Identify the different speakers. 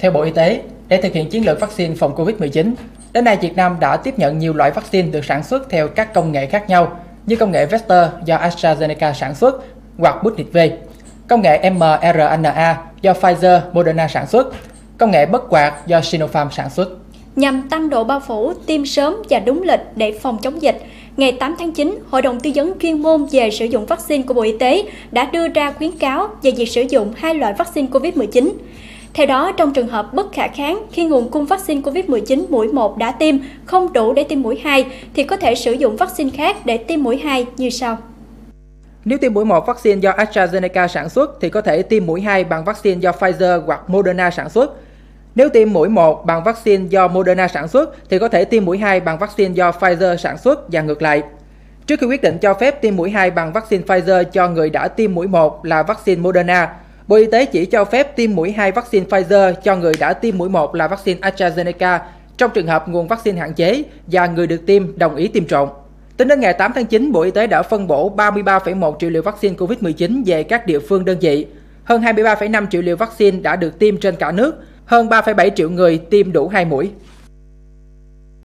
Speaker 1: Theo Bộ Y tế, để thực hiện chiến lược vaccine phòng COVID-19, đến nay Việt Nam đã tiếp nhận nhiều loại vaccine được sản xuất theo các công nghệ khác nhau, như công nghệ Vector do AstraZeneca sản xuất hoặc Sputnik V, công nghệ mRNA do Pfizer, Moderna sản xuất, công nghệ bất quạt do Sinopharm sản xuất.
Speaker 2: Nhằm tăng độ bao phủ, tiêm sớm và đúng lịch để phòng chống dịch, ngày 8 tháng 9, Hội đồng tư vấn chuyên môn về sử dụng vaccine của Bộ Y tế đã đưa ra khuyến cáo về việc sử dụng hai loại vaccine COVID-19. Theo đó, trong trường hợp bất khả kháng, khi nguồn cung vaccine COVID-19 mũi 1 đã tiêm không đủ để tiêm mũi 2, thì có thể sử dụng vaccine khác để tiêm mũi 2 như sau.
Speaker 1: Nếu tiêm mũi 1 vaccine do AstraZeneca sản xuất thì có thể tiêm mũi 2 bằng vaccine do Pfizer hoặc Moderna sản xuất. Nếu tiêm mũi 1 bằng vaccine do Moderna sản xuất thì có thể tiêm mũi 2 bằng vaccine do Pfizer sản xuất và ngược lại. Trước khi quyết định cho phép tiêm mũi 2 bằng vaccine Pfizer cho người đã tiêm mũi 1 là vaccine Moderna, Bộ Y tế chỉ cho phép tiêm mũi 2 vaccine Pfizer cho người đã tiêm mũi 1 là vaccine AstraZeneca trong trường hợp nguồn vaccine hạn chế và người được tiêm đồng ý tiêm trộn. Tính đến ngày 8 tháng 9, Bộ Y tế đã phân bổ 33,1 triệu liều vaccine COVID-19 về các địa phương đơn vị. Hơn 23,5 triệu liều vaccine đã được tiêm trên cả nước, hơn 3,7 triệu người tiêm đủ 2 mũi.